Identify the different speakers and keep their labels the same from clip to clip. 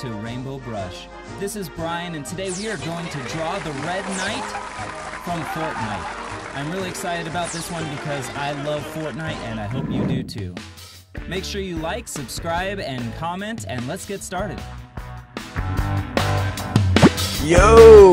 Speaker 1: to Rainbow Brush. This is Brian, and today we are going to draw the Red Knight from Fortnite. I'm really excited about this one because I love Fortnite, and I hope you do too. Make sure you like, subscribe, and comment, and let's get started.
Speaker 2: Yo!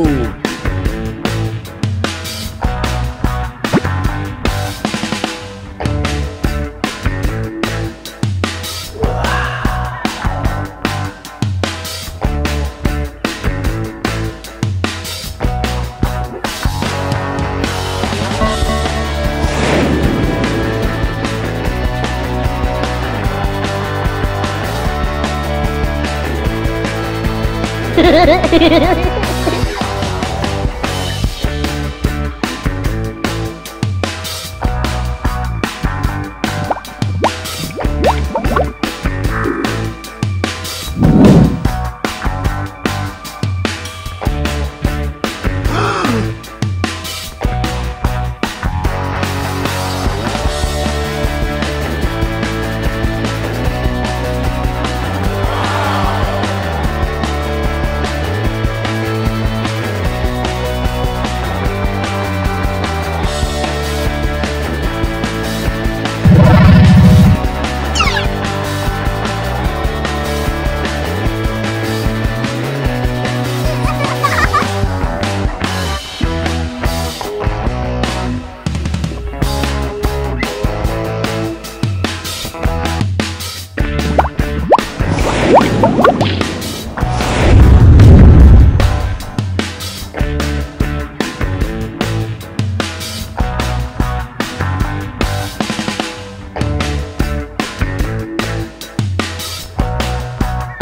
Speaker 1: ハハハハ!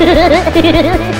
Speaker 1: フフフフ。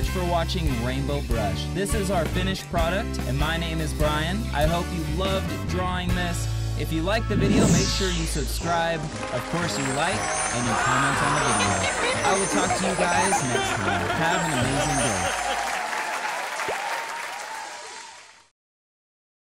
Speaker 1: much for watching Rainbow Brush. This is our finished product, and my name is Brian. I hope you loved drawing this. If you liked the video, make sure you subscribe. Of course, you like and you comment on the video. I will talk to you guys next time. Have an amazing day.